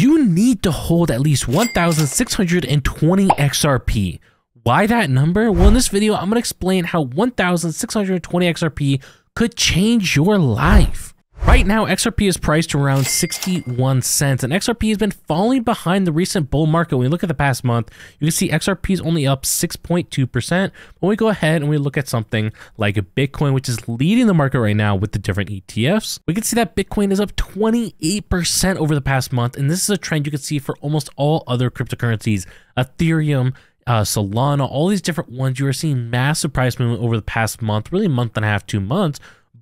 you need to hold at least 1,620 XRP. Why that number? Well, in this video, I'm going to explain how 1,620 XRP could change your life. Right now, XRP is priced around 61 cents, and XRP has been falling behind the recent bull market. When we look at the past month, you can see XRP is only up 6.2%. When we go ahead and we look at something like Bitcoin, which is leading the market right now with the different ETFs, we can see that Bitcoin is up 28% over the past month, and this is a trend you can see for almost all other cryptocurrencies. Ethereum, uh, Solana, all these different ones, you are seeing massive price movement over the past month, really month and a half, two months,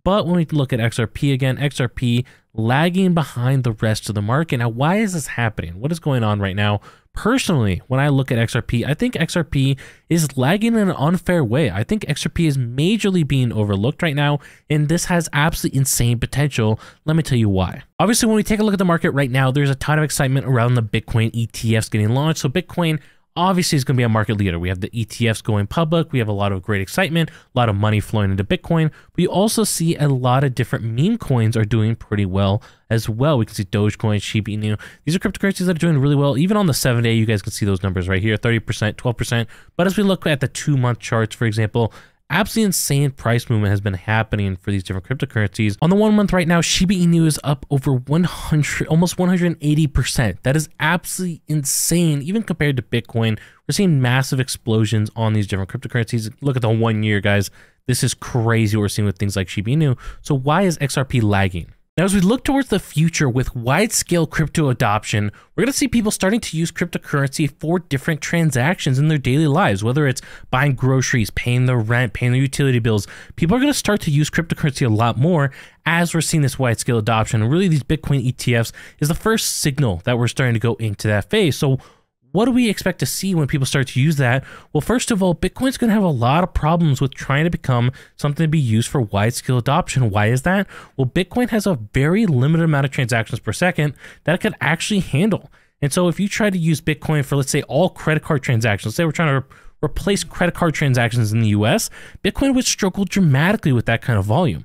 but when we look at XRP again, XRP lagging behind the rest of the market. Now, why is this happening? What is going on right now? Personally, when I look at XRP, I think XRP is lagging in an unfair way. I think XRP is majorly being overlooked right now, and this has absolutely insane potential. Let me tell you why. Obviously, when we take a look at the market right now, there's a ton of excitement around the Bitcoin ETFs getting launched. So Bitcoin obviously is going to be a market leader. We have the ETFs going public. We have a lot of great excitement, a lot of money flowing into Bitcoin. But you also see a lot of different meme coins are doing pretty well as well. We can see Dogecoin, Shiba Inu. These are cryptocurrencies that are doing really well. Even on the seven day, you guys can see those numbers right here, 30%, 12%. But as we look at the two month charts, for example, absolutely insane price movement has been happening for these different cryptocurrencies. On the one month right now, Shiba Inu is up over 100, almost 180%. That is absolutely insane. Even compared to Bitcoin, we're seeing massive explosions on these different cryptocurrencies. Look at the one year, guys. This is crazy what we're seeing with things like Shiba Inu. So why is XRP lagging? Now, as we look towards the future with wide scale crypto adoption, we're going to see people starting to use cryptocurrency for different transactions in their daily lives, whether it's buying groceries, paying their rent, paying their utility bills. People are going to start to use cryptocurrency a lot more as we're seeing this wide scale adoption. And really, these Bitcoin ETFs is the first signal that we're starting to go into that phase. So, what do we expect to see when people start to use that? Well, first of all, Bitcoin's going to have a lot of problems with trying to become something to be used for wide scale adoption. Why is that? Well, Bitcoin has a very limited amount of transactions per second that it could actually handle. And so if you try to use Bitcoin for, let's say, all credit card transactions, say we're trying to replace credit card transactions in the US, Bitcoin would struggle dramatically with that kind of volume.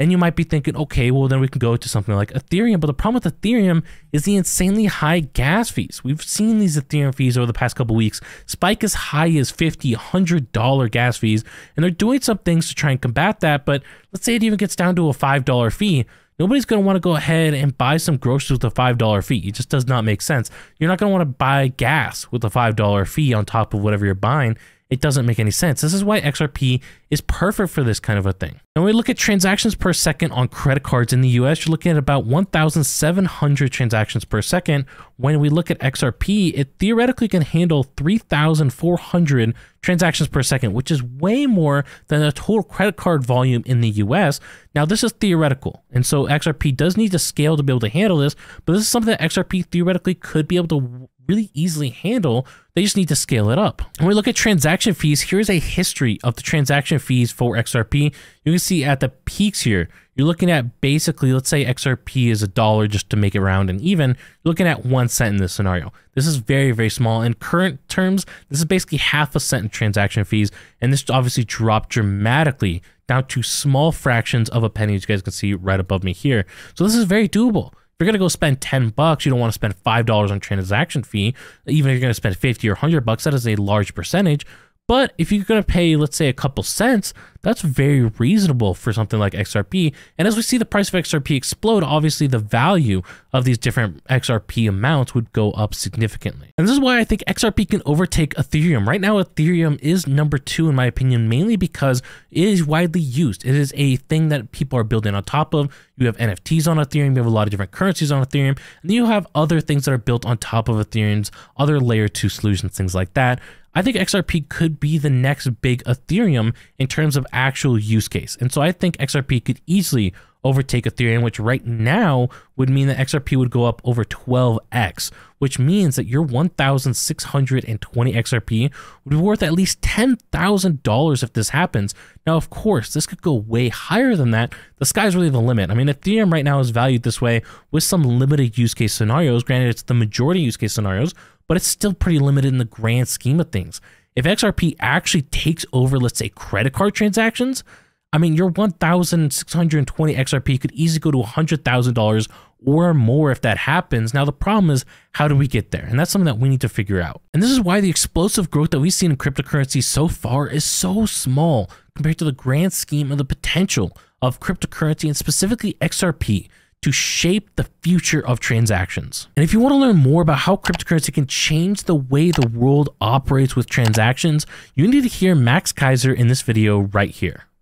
And you might be thinking, okay, well, then we can go to something like Ethereum. But the problem with Ethereum is the insanely high gas fees. We've seen these Ethereum fees over the past couple weeks spike as high as $50, $100 gas fees. And they're doing some things to try and combat that. But let's say it even gets down to a $5 fee. Nobody's going to want to go ahead and buy some groceries with a $5 fee. It just does not make sense. You're not going to want to buy gas with a $5 fee on top of whatever you're buying. It doesn't make any sense. This is why XRP is perfect for this kind of a thing. And when we look at transactions per second on credit cards in the US, you're looking at about 1,700 transactions per second. When we look at XRP, it theoretically can handle 3,400 transactions per second, which is way more than the total credit card volume in the US. Now, this is theoretical. And so XRP does need to scale to be able to handle this, but this is something that XRP theoretically could be able to really easily handle. They just need to scale it up. When we look at transaction fees, here's a history of the transaction fees for XRP. You can see at the peaks here, you're looking at basically, let's say XRP is a dollar just to make it round and even, you're looking at one cent in this scenario. This is very, very small. In current terms, this is basically half a cent in transaction fees. And this obviously dropped dramatically down to small fractions of a penny, as you guys can see right above me here. So this is very doable you're gonna go spend 10 bucks, you don't want to spend five dollars on transaction fee. Even if you're gonna spend 50 or 100 bucks, that is a large percentage. But if you're going to pay, let's say, a couple cents, that's very reasonable for something like XRP. And as we see the price of XRP explode, obviously the value of these different XRP amounts would go up significantly. And this is why I think XRP can overtake Ethereum. Right now, Ethereum is number two, in my opinion, mainly because it is widely used. It is a thing that people are building on top of. You have NFTs on Ethereum, you have a lot of different currencies on Ethereum, and then you have other things that are built on top of Ethereum's other layer two solutions, things like that. I think XRP could be the next big Ethereum in terms of actual use case. And so I think XRP could easily overtake Ethereum, which right now would mean that XRP would go up over 12x, which means that your 1,620 XRP would be worth at least $10,000 if this happens. Now, of course, this could go way higher than that. The sky's really the limit. I mean, Ethereum right now is valued this way with some limited use case scenarios. Granted, it's the majority use case scenarios, but it's still pretty limited in the grand scheme of things. If XRP actually takes over, let's say, credit card transactions, I mean, your 1,620 XRP could easily go to $100,000 or more if that happens. Now, the problem is, how do we get there? And that's something that we need to figure out. And this is why the explosive growth that we've seen in cryptocurrency so far is so small compared to the grand scheme of the potential of cryptocurrency and specifically XRP to shape the future of transactions. And if you want to learn more about how cryptocurrency can change the way the world operates with transactions, you need to hear Max Keiser in this video right here.